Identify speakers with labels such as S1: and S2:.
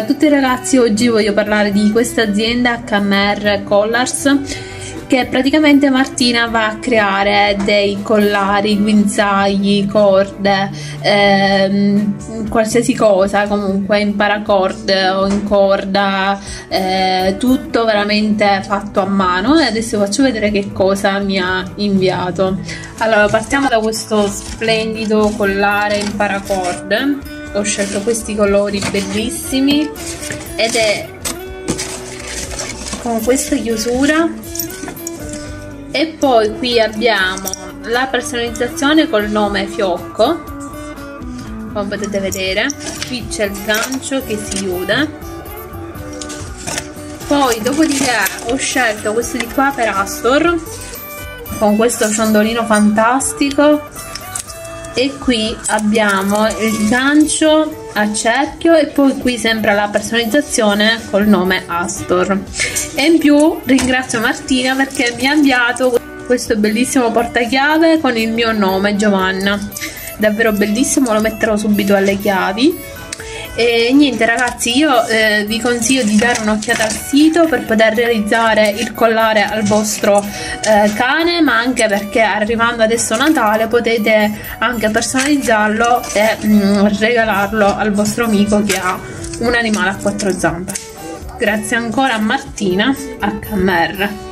S1: tutti ragazzi, oggi voglio parlare di questa azienda HMR Collars che praticamente Martina va a creare dei collari, guinzagli, corde, ehm, qualsiasi cosa comunque in paracorde o in corda, eh, tutto veramente fatto a mano. E adesso faccio vedere che cosa mi ha inviato. Allora partiamo da questo splendido collare in paracorde ho scelto questi colori bellissimi ed è con questa chiusura. E poi qui abbiamo la personalizzazione col nome fiocco. Come potete vedere qui c'è il gancio che si chiude. Poi dopodiché ho scelto questo di qua per Astor con questo ciondolino fantastico e qui abbiamo il gancio a cerchio e poi qui sempre la personalizzazione col nome Astor. E in più ringrazio Martina perché mi ha inviato questo bellissimo portachiave con il mio nome Giovanna. Davvero bellissimo lo metterò subito alle chiavi e niente ragazzi io eh, vi consiglio di dare un'occhiata al sito per poter realizzare il collare al vostro eh, cane ma anche perché arrivando adesso Natale potete anche personalizzarlo e mm, regalarlo al vostro amico che ha un animale a quattro zampe. Grazie ancora a Martina HMR